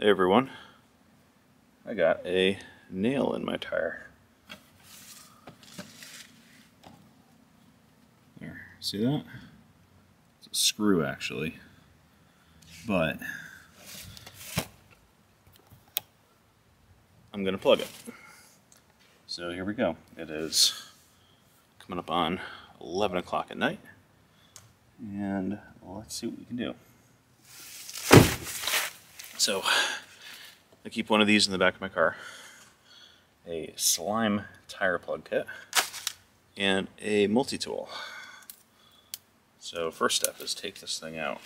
Hey everyone. I got a nail in my tire. There, see that? It's a screw actually. But I'm gonna plug it. So here we go. It is coming up on 11 o'clock at night. And let's see what we can do. So I keep one of these in the back of my car, a slime tire plug kit, and a multi-tool. So first step is take this thing out.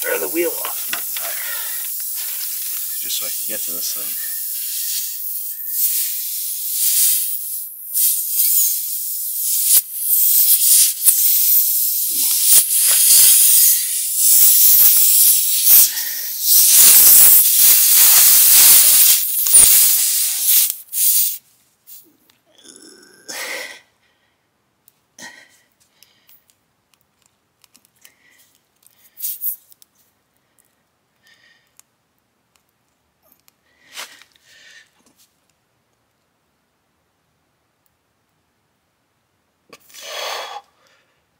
Tear the wheel off my tire. Just so I can get to this thing.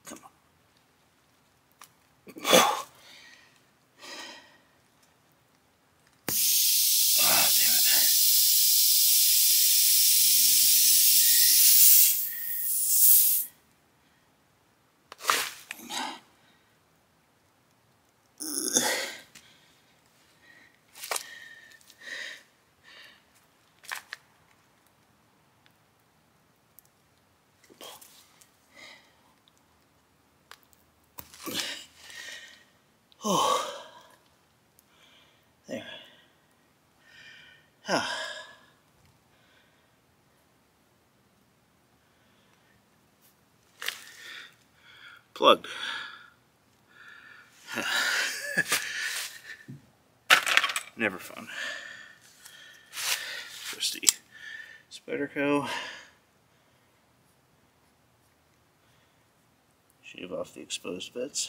Come on. Ah, damn it. Oh. There. Ah. Plugged. Never fun. Trusty Spyderco. Shave off the exposed bits.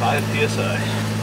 Five psi.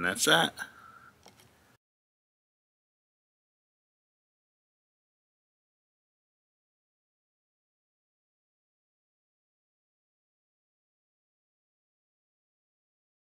And that's that.